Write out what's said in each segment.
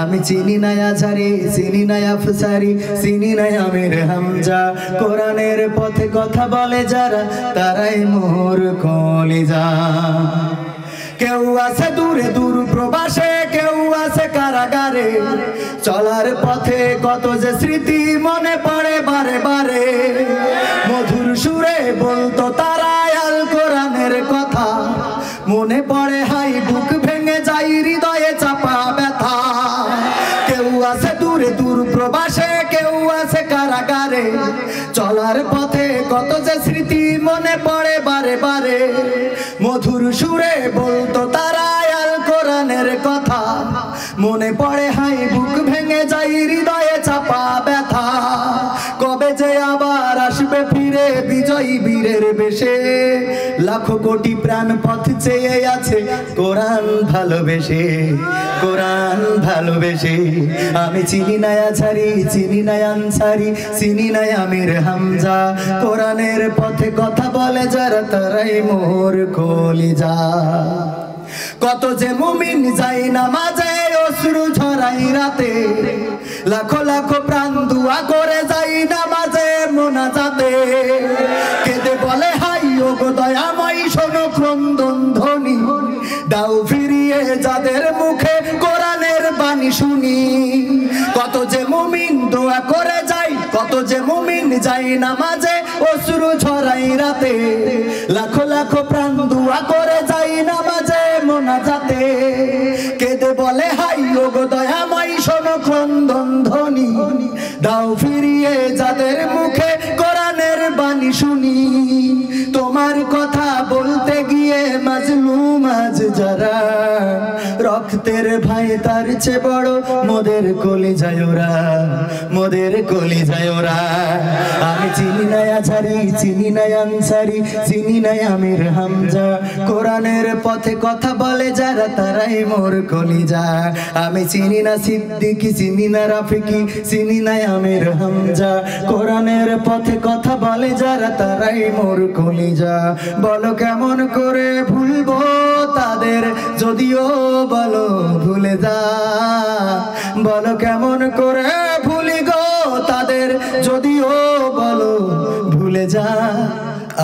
আমি চিনি না আছারি, চিনি না আফসারি, চিনি না আমির হামজা। কোরআনের পথে কথা বলে যারা, তারাই মোর কলিজা। কেউ আছে দূরে দূর প্রবাসে, কেউ আছে কারাগারে। চলার পথে কত যে স্মৃতি মনে পড়ে বারে বারে। মধুর সুরে বলতো তারা আল কোরআনের কথা। মনে পড়ে চলার পথে কত যে স্মৃতি মনে পড়ে বারে বারে। মধুর সুরে বলতো তারা আল কোরআনের কথা। মনে পড়ে হাই কোরআন ভালোবেসে কোরআন ভালোবেসে। আমি চিনি না আছারি, চিনি না আনসারি, চিনি না আমির হামজা। কোরআনের পথে কথা বলে যারা, তারাই মোর কলিজা। কত যে মুমিন যাই না মাঝে অশ্রু ঝরাই রাতে। লাখো লাখো প্রাণ দুয়া করে যাই না মাঝে মোনা যাতে কেঁদে বলে, হাই ও গো দাও ফিরিয়ে যাদের মুখে কোরআনের বাণী শুনি। কত যে মুমিন দোয়া করে যাই কত যে মুমিন যাই না মাঝে অশ্রু ঝরাই রাতে। লাখো লাখো প্রাণ দোয়া করে যাই না মাঝে মোনা যাতে কেঁদে বলে, হাই ও গো দয়াময়, শোনো ক্রন্দন ধ্বনি। দাও ফিরিয়ে যাদের মুখে কোরআনের বাণী শুনি। তোমার কথা বলতে গিয়ে মাজলুম আজ যারা রক্তের ভাই তার চেয়ে বড়। মোদের কলি যায় ওরা, মোদের কলি যায় ওরা। আমি চিনি নাই আছারি, চিনি নাই আনসারি, চিনি নাই আমির হামজা। কোরআনের পথে কথা বলে যারা, তারাই মোর কলিজা। আমি চিনি না সিদ্দিকি, চিনি না রাফিকি, চিনি নাই আমির হামজা। কোরআনের পথে কথা বলে যারা, তারাই মোর কলিজা। বলো কেমন করে ভুলবো তাদের, যদিও বলো, ভুলে যা। বলো কেমন করে ভুলি গো তাদের, যদিও বলো, ভুলে যা।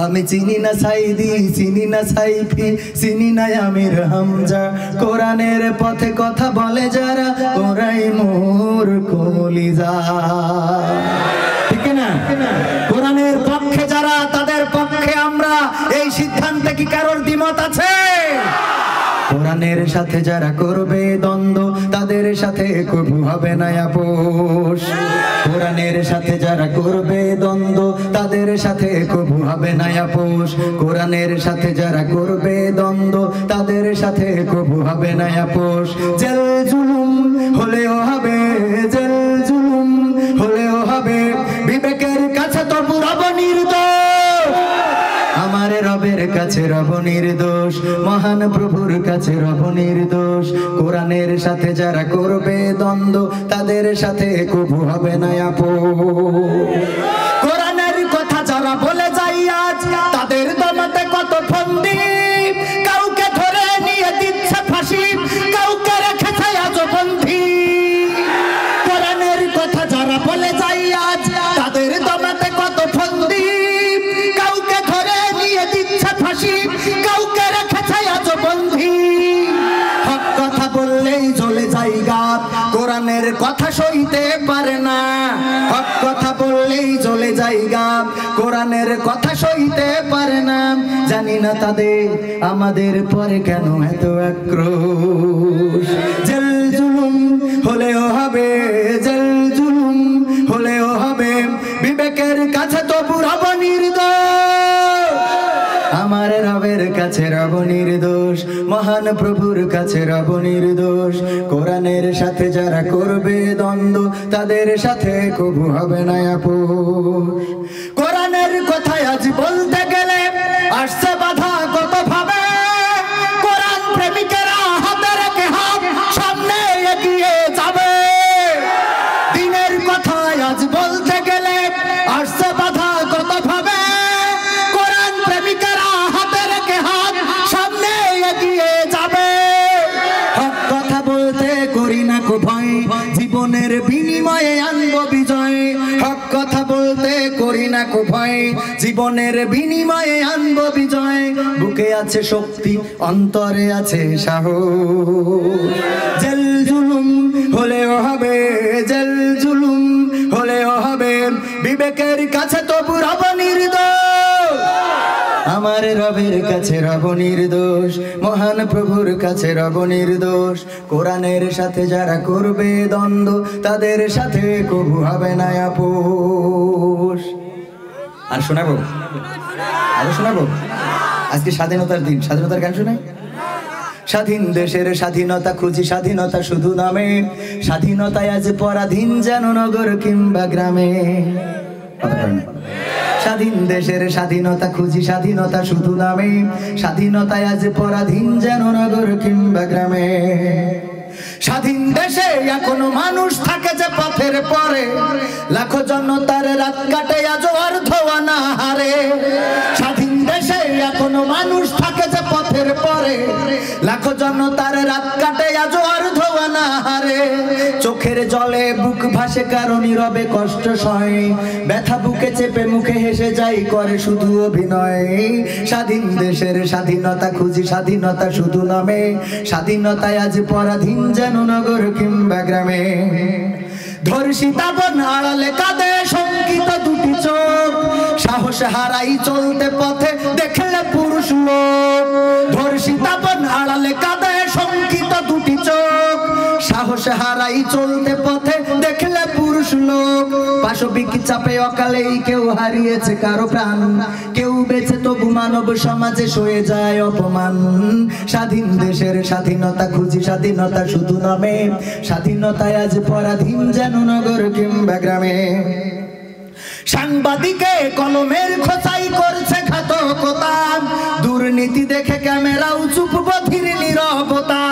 আমি চিনি না সাইদি, চিনি না সাইফি, চিনি না আমির হামজা। কোরআনের পথে কথা বলে যারা, ওরাই মোর কলিজা। ঠিক না কোরআনের পক্ষে যারা, তাদের পক্ষে আমরা এই সিদ্ধান্তে কি কারোর দ্বিমত আছে? কোরআনের সাথে যারা করবে দ্বন্দ্ব, তাদের সাথে কবু হবে না আপোষ। কোরআনের সাথে যারা করবে দ্বন্দ্ব, তাদের সাথে কবু হবে না আপোষ। কোরআনের সাথে যারা করবে দ্বন্দ্ব, তাদের সাথে কবু হবে না আপোষ। জেল জুলুম হলেও হবে, জেল জুলুম হলেও হবে। বিবেকের কাছে তো পুরব নির্দোষ। রবের কাছে রব নির্দোষ, মহান প্রভুর কাছে রব নির্দোষ। কোরআনের সাথে যারা করবে দ্বন্দ্ব, তাদের সাথে কবু হবে না, আপো। কোরআনের কথা যারা বলে যাই আজ গাপ কোরআনের কথা সইতে পারে না। জানি না তাদের আমাদের পরে কেন এত আক্রোশ? কাছে রব নির্দোষ, মহান প্রভুর কাছে রব নির্দোষ। কোরআনের সাথে যারা করবে দ্বন্দ্ব, তাদের সাথে কবু হবে না কোরআনের কথায় আজ বলতে কথা বলতে করি না ভয় জীবনের বিনিময়ে আনব বিজয়। বুকে আছে শক্তি, অন্তরে আছে সাহস। জেল জুলুম হলেও হবে, জেল জুলুম হলেও হবে। বিবেকের কাছে তবু রব আমার রবের কাছে রব নির্দোষ, মহান প্রভুর কাছে রব নির্দোষ। কোরআনের সাথে যারা করবে দ্বন্দ্ব, তাদের সাথে কবু হবে না আপোষ। আর শোনাবো? আরও শোনাবো? আজকে স্বাধীনতার দিন, স্বাধীনতার গান শোনাই? স্বাধীন দেশের স্বাধীনতা খুঁজি, স্বাধীনতা শুধু নামে। স্বাধীনতায় আজ পরাধীন যেন নগর কিংবা গ্রামে। কথা। স্বাধীন দেশের স্বাধীনতা খুঁজি স্বাধীনতা শুধু নামে। স্বাধীনতায় আজ পরাধীন যেন নগর কিংবা গ্রামে। স্বাধীন দেশে এখনও মানুষ থাকে যে পথের পরে। লাখো জনতার রাত কাটে আজ অর্ধ হারে স্বাধীন দেশে এখনও মানুষ থাকে যে পথের পরে। লাখো জনতার রাত কাটে আজ অর্ধ হারে। চোখের জলে বুক ভাসে কারও নীরবে কষ্ট সয়। ব্যথা বুকে চেপে মুখে হেসে যাই, করে শুধু অভিনয়। স্বাধীন দেশের স্বাধীনতা খুঁজি, স্বাধীনতা শুধু নামে। স্বাধীনতায় আজ পরাধীন যেন নগর কিংবা গ্রামে। ধর্ষিতা বন আড়ালে কাঁদে সাহস হারাই চলতে পথে দেখলে পুরুষ লোক। ধর্ষিতা বন আড়ালে কাঁদে শঙ্কিত দুটি চোখ। সাহস হারাই চলতে পথে দেখলে পুরুষ লোক। পাশবিক চাপে অকালেই কেউ হারিয়েছে কারও প্রাণ। কেউ বেঁচে তবু মানব সমাজে সয়ে যায় অপমান। স্বাধীন দেশের স্বাধীনতা খুঁজি স্বাধীনতা শুধু নামে। স্বাধীনতায় আজ পরাধীন যেন নগর কিংবা গ্রামে। সাংবাদিকে কলমের খোঁচাই করছে ঘাতকতা। দুর্নীতি দেখে ক্যামেরাও চুপ বধির নীরবতা।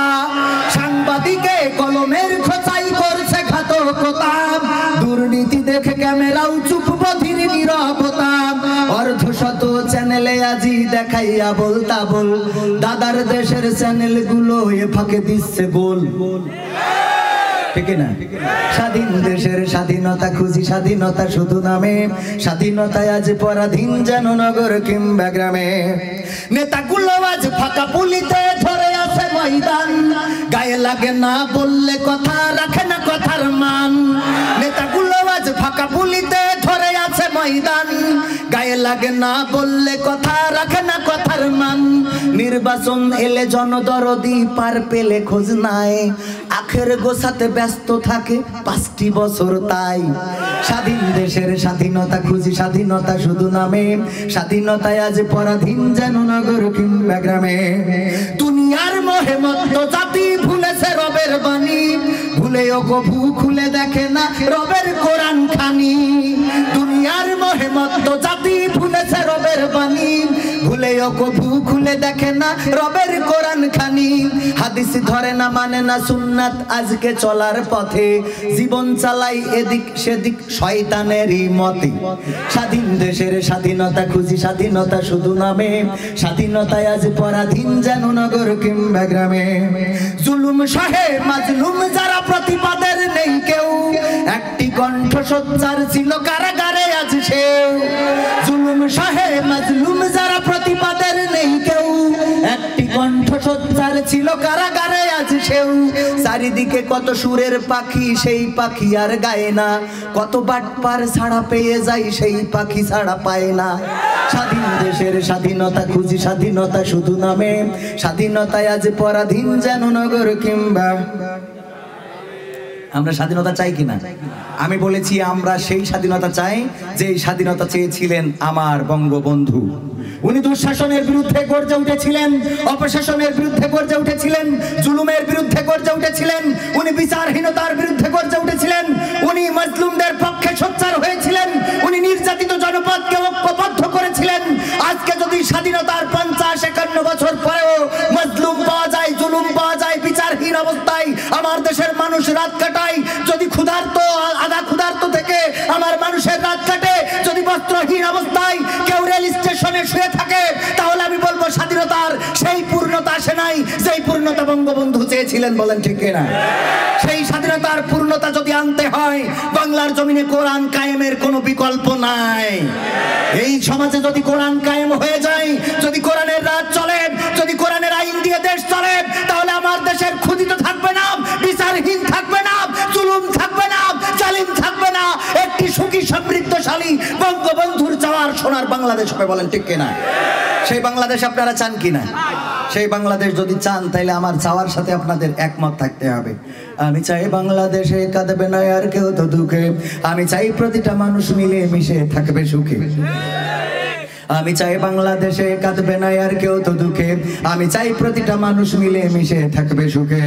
সাংবাদিকে কলমের খোঁচাই করছে ঘাতকতা। দুর্নীতি দেখে ক্যামেরাও চুপ বধির নীরবতা। অর্ধ শত চ্যানেলে আজি দেখাইয়া বলতা বল। দাদার দেশের চ্যানেলগুলো এ ফাঁকে দিচ্ছে গোল। স্বাধীনতায় আজ পরাধীন যেন নগর কিংবা গ্রামে। নেতাগুলো আজ ফাঁকা পুলিতে ধরে আছে গায়ে লাগে না বললে কথা, রাখে না কথার মান। নেতাগুলো আজ ফাঁকা পুলিতে ধরে ময়দান। গায়ে লাগে না বললে কথা, রাখে না কথার মান। নির্বাচন এলে জনদরদি পার পেলে খোঁজ নাই। আখের গোছাতে ব্যস্ত থাকে পাঁচটি বছর তাই। স্বাধীন দেশের স্বাধীনতা খুঁজি স্বাধীনতা শুধু নামে। স্বাধীনতায় আজ পরাধীন যেন নগর কিংবা গ্রামে। দুনিয়ার মোহে মত্ত জাতি ভুলেছে রবের বাণী। ভুলেও কভু খুলে দেখে না রবের কোরআন খানি। দুনিয়ার মোহে মত্ত জাতি ভুলেছে রবের বাণী। ভুলেও কভু খুলে দেখে না রবের কোরআন খানি। হাদিস ধরে না মানে না সুন্নাত আজকে চলার পথে। জীবন চালাই এদিক সেদিক শয়তানেরই মতে। স্বাধীন দেশের স্বাধীনতা খুঁজি, স্বাধীনতা শুধু নামে। স্বাধীনতায় আজ পরাধীন যেন নগর কিংবা গ্রামে। জুলুম সহে মাজলুম যারা প্রতিবাদের নেই কেউ। একটি কণ্ঠ সোচ্চার ছিল কারাগারে আজ সেও জুলুম সহে মাজলুম যারা প্রতিবাদের নেই কেউ। একটি কণ্ঠ সোচ্চার ছিল কারাগারে আজ সেও। চারিদিকে কত সুরের পাখি, সেই পাখি আর গায় না। কত বাটপার ছাড়া পেয়ে যায়, সেই পাখি ছাড়া পায় না। স্বাধীন দেশের স্বাধীনতা খুঁজি, স্বাধীনতা শুধু নামে। স্বাধীনতায় আজ পরাধীন যেন নগর কিংবা আমরা স্বাধীনতা চাই কিনা? আমি বলেছি, আমরা সেই স্বাধীনতা চাই যে স্বাধীনতা চেয়েছিলেন আমার বঙ্গবন্ধু। উনি দুঃশাসনের বিরুদ্ধে গর্জে উঠেছিলেন, অপশাসনের বিরুদ্ধে গর্জে উঠেছিলেন, জুলুমের বিরুদ্ধে গর্জে উঠেছিলেন, উনি বিচারহীনতার বিরুদ্ধে গর্জে উঠেছিলেন, উনি মজলুমদের পক্ষে সোচ্চার হয়েছিলেন উনি নির্যাতিত জনপদকে ঐক্যবদ্ধ করেছিলেন। আজকে যদি স্বাধীনতার পঞ্চাশ একান্ন বছর পরেও মজলুম পাওয়া যায়, জুলুম পাওয়া যায়, বিচারহীন অবস্থায় আমার দেশের মানুষ রাত কাটায়, যদি ক্ষুধার্ত, আধা ক্ষুধার্ত থেকে আমার মানুষের রাত কাটে, যদি বস্ত্রহীন অবস্থায় কেউ রেল স্টেশনে শুয়ে থাকে, তাহলে আমি বলব স্বাধীনতার সেই পূর্ণতা আসে নাই, যেই পূর্ণতা বঙ্গবন্ধু চেয়েছিলেন বলেন ঠিক কিনা? সেই স্বাধীনতার পূর্ণতা যদি আনতে হয়, বাংলার জমিনে কোরআন কায়েমের কোনো বিকল্প নাই এই সমাজে যদি কোরআন কায়েম হয়ে যায়, যদি কোরআনের রাজ চলে, যদি কোরআনের আইন দিয়ে দেশ চলে, তাহলে আমার দেশের ক্ষুদিত থাকবে না, বিচারহীন থাকবে না চুলুম থাকবে না চালিম থাকবে না। একটি সুখী সমৃদ্ধশালী বঙ্গবন্ধুর চাওয়ার সোনার বাংলাদেশ হবে বলেন ঠিক কিনা? সেই বাংলাদেশ আপনারা চান কিনা? সেই বাংলাদেশ যদি চান তাহলে আমার চাওয়ার সাথে আপনাদের একমত থাকতে হবে। আমি চাই বাংলাদেশে কাঁদবে না আর কেউ তো দুঃখে। আমি চাই প্রতিটা মানুষ মিলে মিশে থাকবে সুখে। আমি চাই বাংলাদেশে কাঁদবে না আর কেউ তো দুঃখে। আমি চাই প্রতিটা মানুষ মিলে মিশে থাকবে সুখে।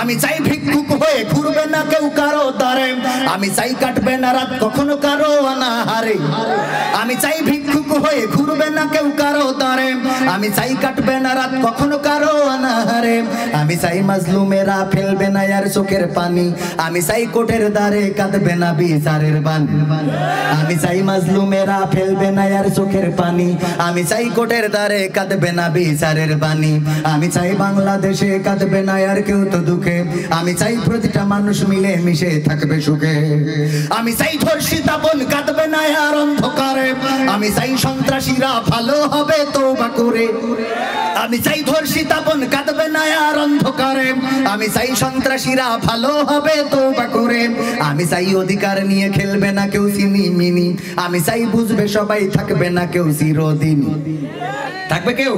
আমি চাই ভিক্ষুক হয়ে ঘুরবে না কেউ কারও দ্বারে। আমি চাই কাটবে না রাত কখনো কারও অনাহারে। আমি চাই ভিক্ষুক হয়ে ঘুরবে না কেউ কারও দ্বারে। আমি চাই কাটবে না রাত কখনো কারও অনাহারে আমি চাই মাজলুমেরা ফেলবে না আর চোখের পানি। আমি চাই দ্বারে কাঁদবে না বিচারের আমি চাই মাজলুমেরা ফেলবে না চোখের পানি। আমি চাই দ্বারে কাঁদবে না বিচারের বাণী। আমি চাই বাংলাদেশে কাঁদবে না কেউ তো দুঃখে। আমি চাই প্রতিটা মানুষ মিলে মিশে থাকবে সুখে। আমি চাই ধর্ষিতা বোন কাঁদবে না আর অন্ধকারে। আমি চাই সন্ত্রাসীরা ভালো হবে তৌবা করে। আমি চাই ধর্ষিতা বোন কাঁদবে না আর অন্ধকারে। আমি চাই সন্ত্রাসীরা ভালো হবে তৌবা করে। আমি চাই অধিকার নিয়ে খেলবে না কেউ চিনি মিনি আমি চাই বুঝবে সবাই থাকবে না কেউ চিরদিন। থাকবে কেউ?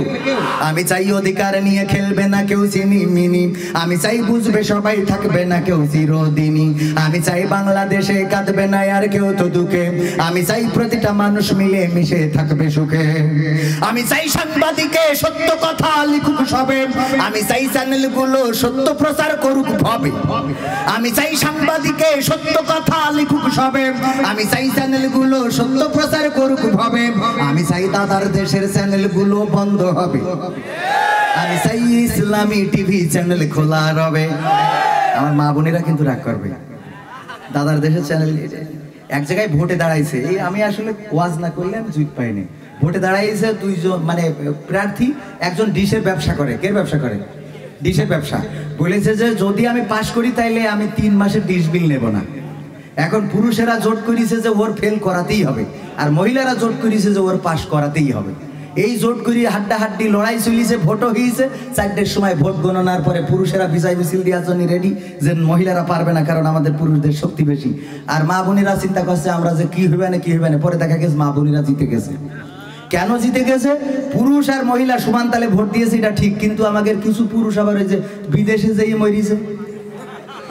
আমি চাই অধিকার নিয়ে খেলবে না কেউ চিনি মিনি আমি চাই বুঝবে সবাই থাকবে না কেউ চিরদিনই আমি চাই বাংলাদেশে কাঁদবে না আর কেউ তো দুঃখে। আমি চাই প্রতিটা মানুষ মিলে মিশে থাকবে সুখে। আমি চাই সাংবাদিকে সত্য কথা লিখুক সবে। আমি চাই চ্যানেলগুলো সত্য প্রচার করুক ভবে। আমি চাই সাংবাদিকে সত্য কথা লিখুক সবে। আমি চাই চ্যানেলগুলো সত্য প্রচার করুক ভবে। আমি চাই দাদার দেশের চ্যানেলগুলো বন্ধ হবে। আমি চাই ইসলামী টিভি চ্যানেল খোলা রবে। আমার মা বোনেরা কিন্তু রাগ করবে। দাদার দেশের চ্যানেল এক জায়গায় ভোটে দাঁড়াইছে। এই আমি আসলে ওয়াজ না করলে আমি জুট পাইনি। ভোটে দাঁড়াইছে দুইজন মানে প্রার্থী, একজন ডিশের ব্যবসা করে। কে ব্যবসা করে? ডিশের ব্যবসা। বলেছে যে, যদি আমি পাশ করি তাইলে আমি তিন মাসের ডিশ বিল নেব না। এখন পুরুষেরা জোট করিছে যে, ওর ফেল করাতেই হবে। আর মহিলারা জোট করিছে যে, ওর পাশ করাতেই হবে। এই জোট করি হাড্ডা হাড্ডি লড়াই চলিছে, ভোটও হয়েছে চারটের সময় ভোট গণনার পরে পুরুষেরা বিজয় মিছিল দেওয়ার জন্য রেডি যে মহিলারা পারবে না, কারণ আমাদের পুরুষদের শক্তি বেশি। আর মা বোনেরা চিন্তা করছে, আমরা যে কি হইবে না, কি হইবে না, পরে দেখা গেছে মা বোনেরা জিতে গেছে। কেন জিতে গেছে? পুরুষ আর মহিলা সমান তালে ভোট দিয়েছে, এটা ঠিক, কিন্তু আমাদের কিছু পুরুষ আবার ওই যে বিদেশে যেয়ে মরিছে,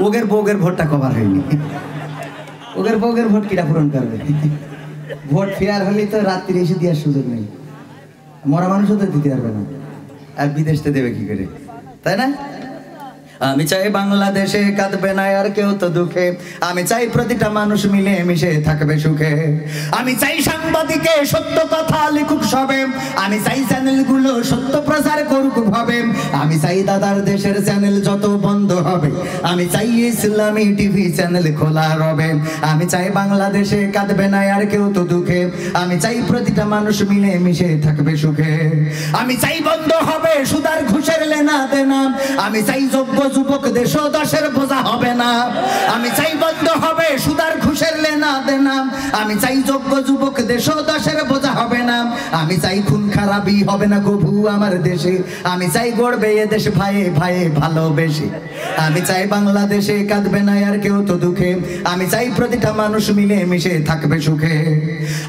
ওগের বউগের ভোটটা কভার হয়নি। ওগের বউগের ভোট কিটা পূরণ করবে? ভোট ফেয়ার হলেই তো রাত্রি এসে দেওয়ার সুযোগ নেই। মরা মানুষও তো দিতে পারবে না। আর বিদেশতে দেবে কি করে? তাই না? আমি চাই বাংলাদেশে কাঁদবে না আর কেউ তো দুঃখে আমি চাই প্রতিটা মানুষ মিলে মিশে থাকবে সুখে আমি চাই সাংবাদিকে সত্য কথা লিখুক সবে আমি চাই চ্যানেলগুলো সত্য প্রচার করুক ভাবে আমি চাই দাদার দেশের চ্যানেল যত বন্ধ হবে আমি চাই ইসলামী টিভি চ্যানেল খোলা রবে আমি চাই বাংলাদেশে কাঁদবে না আর কেউ তো দুঃখে আমি চাই প্রতিটা মানুষ মিলে মিশে থাকবে সুখে আমি চাই বন্ধ হবে সুদার ঘুষের লেনা দেনা আমি চাই যোগ্য যুবক দেশ দশের বোঝা হবে না। আমি চাই বন্ধ হবে, সুদার ঘুষের লেনা দেনা। আমি চাই যোগ্য যুবক দেশ দশের বোঝা হবে না। আমি চাই খুন খারাপই হবে না কভু আমার দেশে। আমি চাই গড়বে এ দেশ ভাইয়ে ভাইয়ে ভালোবেসে। আমি চাই বাংলাদেশে কাঁদবে না আর কেউ তো দুঃখে। আমি চাই প্রতিটা মানুষ মিলে মিশে থাকবে সুখে।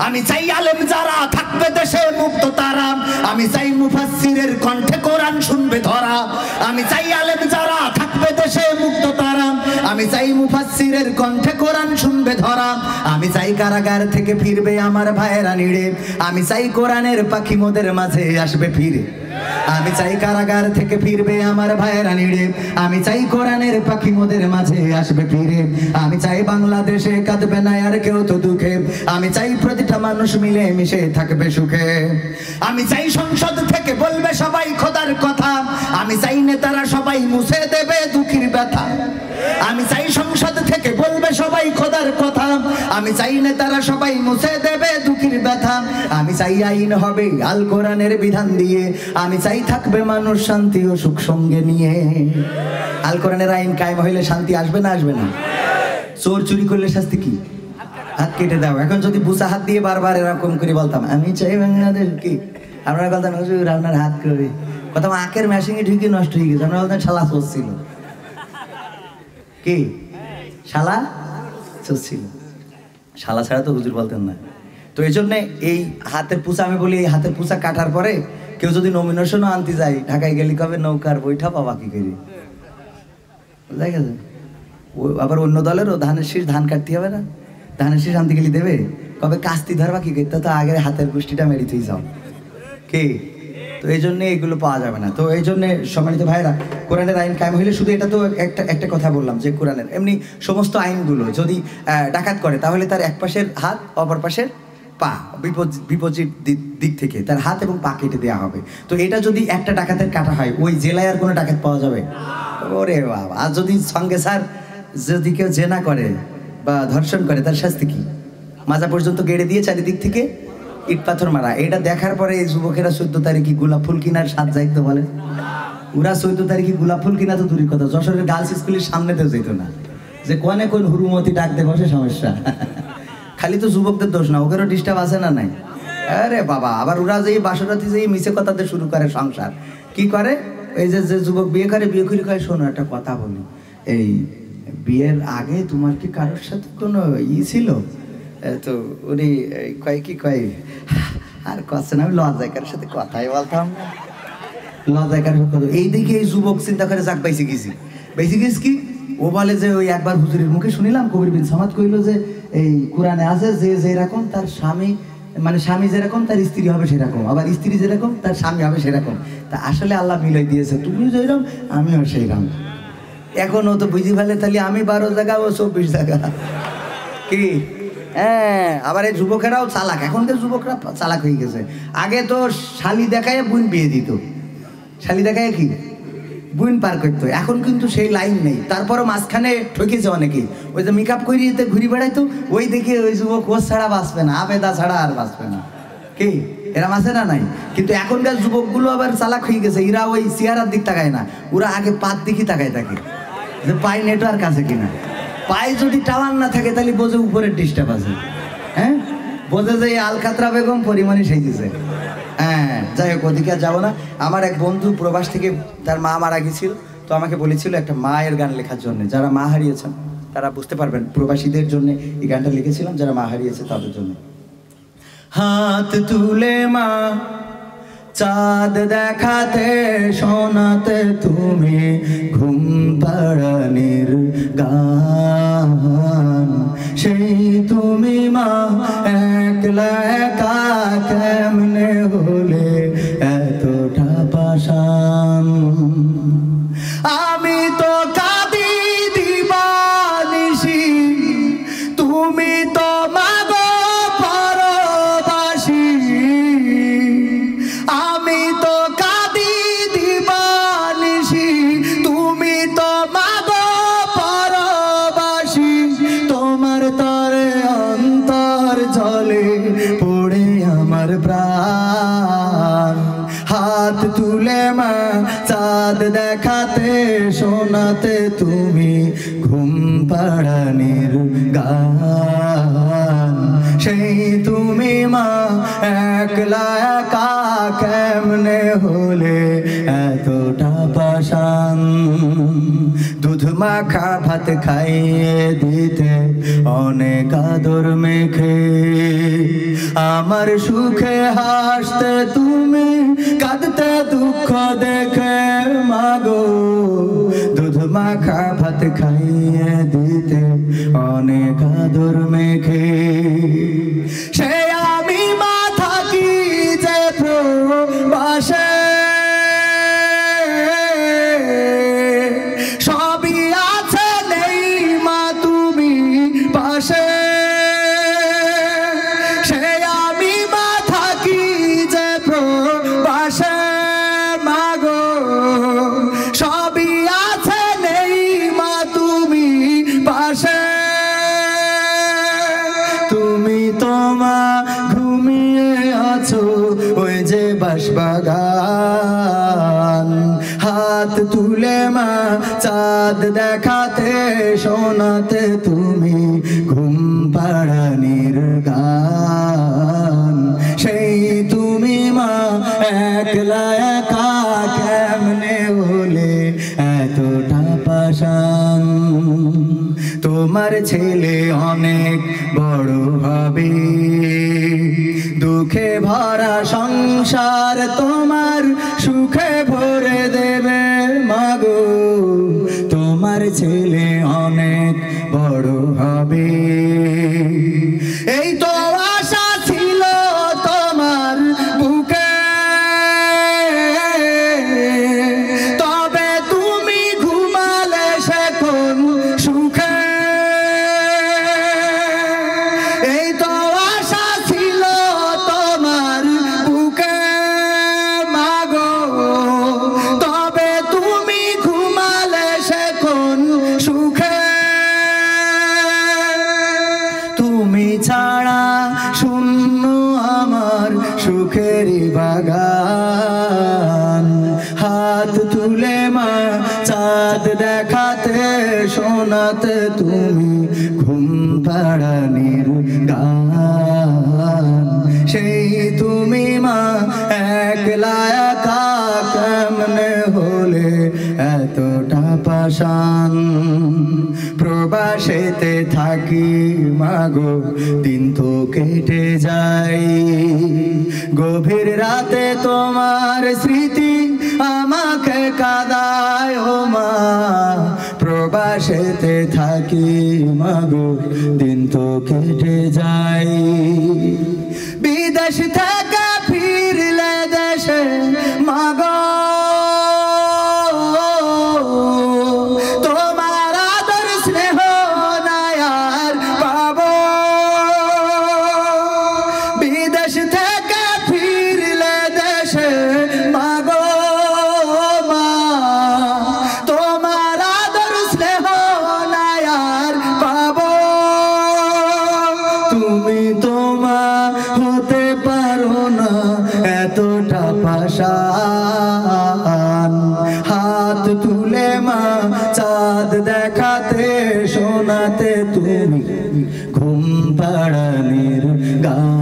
আমি চাই আলেম যারা থাকবে দেশে মুক্ত তারা। আমি চাই মুফাসসিরের কণ্ঠে কোরআন শুনবে ধরা। আমি চাই আলেম যারা থাকবে দেশে মুক্ত তারা। আমি চাই মুফাসসিরের কণ্ঠে কোরআন শুনবে ধরা। আমি চাই কারাগার থেকে ফিরবে আমার ভাইয়েরা নিড়ে। আমি চাই কোরআনের পাখি মোদের মাঝে আসবে ফিরে। আমি চাই কারাগার থেকে ফিরবে আমার ভাইয়েরা নিড়ে আমি চাই কোরআনের পাখি মোদের মাঝে আসবে ফিরে। আমি চাই বাংলাদেশে কাঁদবে না আর কেউ তো দুঃখে। আমি চাই প্রতিটা মানুষ মিলে মিশে থাকবে সুখে। আমি চাই সংসদ থেকে বলবে সবাই খোদার কথা। আমি চাই নেতারা সবাই মুছে দেবে দুঃখীর ব্যথা। আমি চাই সংসদ থেকে বলবে সবাই খোদার কথা। আমি চাই না তারা সবাই মুছে দেবে দুঃখের ব্যথা। আমি চাই আইন হবে আল কোরআনের বিধান দিয়ে। আমি চাই থাকবে মানুষ শান্তি ও সুখ সঙ্গে নিয়ে। আল কোরআনের আইন কায়েম হইলে শান্তি আসবে না আসবে না? চোর চুরি করলে শাস্তি কি? হাত কেটে দাও। এখন যদি বুসা হাত দিয়ে বারবার এরকম করে বলতাম, আমি চাই বাংলাদেশ কি? আমরা বলতাম, হুজুর, আপনার হাত করে কথা আঁকের মেশিনে ঢুকে নষ্ট হয়ে গেছে। আমরা বলতাম, শালা চলছিল কি? শালা চলছিল শালা ছাড়া তো হুজুর বলতেন না। তো এই জন্যে এই হাতের পুষা আমি বলি, এই হাতের পুষা কাটার পরে কেউ যদি নমিনেশনও আনতে যায়, ঢাকায় গেলে কবে নৌকার বইটা পাবা কি করি? বুঝা গেছে আবার অন্য দলেরও ধানের শীষ ধান কাটতে হবে না। ধানের শীষ আনতে গেলে দেবে। কবে কাস্তি ধরবা কি করতে তো আগের হাতের গোষ্ঠীটা মেরে তুই যাও। কি? তো এই জন্যে এগুলো পাওয়া যাবে না। তো এই জন্যে সম্মানিত ভাইরা কোরআনের আইন কায়েম হইলে শুধু এটা তো একটা একটা কথা বললাম যে কোরআনের। এমনি সমস্ত আইনগুলো যদি ডাকাত করে, তাহলে তার এক পাশের হাত, অপর পাশের পা বিপরীত দিক- থেকে, তার হাত এবং পা কেটে দেওয়া হবে। তো এটা যদি একটা ডাকাতের কাটা হয়, ওই জেলায় আর কোনো ডাকাত পাওয়া যাবে? ওরে বাবা, আর যদি সঙ্গে স্যার, যদি কেউ জেনা করে বা ধর্ষণ করে, তার শাস্তি কি? মাজা পর্যন্ত গেড়ে দিয়ে চারিদিক থেকে ইট পাথর মারা। এটা দেখার পরে এই যুবকেরা চোদ্দ তারিখে গোলাপ ফুল কিনার সাত যাইতো বলে ওরা চোদ্দ তারিখে গোলাপ ফুল কিনা তো দূরের কথা। যশোরের গার্লস স্কুলের সামনেতেও যেত না। যে কনে কোন হুরুমতি ডাক দে বসে সমস্যা। খালি তো যুবকদের দোষ না, ওদেরও ডিস্টার্ব আছে না নাই? আরে বাবা, আবার ওরা যে বাসরাতে যে মিশে কথাতে শুরু করে সংসার। কি করে? এই যে যে যুবক বিয়ে করে বিয়ে করে কয়, শোনো, একটা কথা বলি। এই বিয়ের আগে তোমার কি কারোর সাথে কোনো ই ছিল? তো উনি কয় কি কয়? আর কথা না, আমি লজ্জায় কারোর সাথে কথাই বলতাম সাথে এই দিকে এই যুবক চিন্তা করে, যাক পাইছে গেছি। পাইছে গেছি কি? ও বলে যে, ওই একবার হুজুরের মুখে শুনিলাম, কবির বিন সামাদ কইলো যে এই কোরআনে আছে যে যেরকম তার স্বামী মানে স্বামী যেরকম, তার স্ত্রী হবে সেরকম। আবার স্ত্রী যেরকম, তার স্বামী হবে সেরকম। তা আসলে আল্লাহ মিলাই দিয়েছে, তুমিও যেরকম, আমিও সেইরকম। এখন ও তো বুঝি ফেলে, তাহলে আমি বারো জায়গা ও চব্বিশ জায়গা। কি? হ্যাঁ আবার এই যুবকেরাও চালাক। এখনকার যুবকরা চালাক হয়ে গেছে। আগে তো শালি দেখায় বোন বিয়ে দিত। শালি দেখায় কি? বুইন পার করতো এখন কিন্তু সেই লাইন নেই। তারপরও মাঝখানে ঠকেছে অনেকে ওই যে মেকআপ করিয়ে ঘুরি বেড়াইতো, ওই দেখে ওই যুবক ও ছাড়া বাঁচবে না, আবেদা ছাড়া আর বাঁচবে না। কি? এরম আছে না নাই? কিন্তু এখনকার যুবকগুলো আবার চালাক হয়ে গেছে। এরা ওই চেহারার দিক তাকায় না। ওরা আগে পাত দিকে তাকায় থাকে। যে পায়ে নেটওয়ার্ক আছে কিনা? পায়ে যদি টাওয়ার না থাকে, তাহলে বোঝে উপরের ডিস্টার্ব আছে। হ্যাঁ? বোঝে যে আলকাতরা বেগম পরিমাণে সেজেছে হ্যাঁ যাই হোক, ওদিকে যাব না। আমার এক বন্ধু প্রবাস থেকে তার মা মারা গেছিল, তো আমাকে বলেছিল একটা মায়ের গান লেখার জন্য। যারা মা হারিয়েছেন, তারা বুঝতে পারবেন, প্রবাসীদের জন্য এই গানটা লিখেছিলাম, যারা মা হারিয়েছে তাদের জন্য। হাত তুলে মা, চাঁদ দেখাতে শোনাতে তুমি ঘুম পাড়ানির গান। সেই তুমি মা, একলা একা কেমনে হলে সেই তুমি মা একলা একা কেমনে হলে? এতটা পাশান মাখা ভাত খাইয়ে দিতে অনেক আদর মেখে। আমার সুখে হাসতে তুমি কাঁদতে দুঃখ দেখে, মাগো, দুধ মাখা ভাত খাইয়ে দিতে অনেক আদর মেখে। সে আমি চাঁদ দেখাতে, শোনাতে তুমি ঘুম পাড়ানির গান সেই তুমি মা, একলা একা কেমনে বলে এতটা পাশান তোমার ছেলে অনেক বড় হবে দুঃখে ভরা সংসার তোমার সুখে ভরে দেবে মাগো। তোমার ছেলে অনেক বড় হবে। সুখে তুমি ছাড়া শূন্য আমার সুখের বাগান। হাত তুলে মা, চাঁদ দেখাতে শোনাতে তুমি ঘুম পাড়ানির পাশান প্রবাসেতে থাকি মাগো, দিন তো কেটে যায়। গভীর রাতে তোমার স্মৃতি আমাকে কাদায়, ও মা, প্রবাসেতে থাকি মাগো, দিন তো কেটে যায়। বিদেশ থেকে তুলে মা চাঁদ দেখাতে শোনাতে তুমি। ঘুম পাড়ানির গান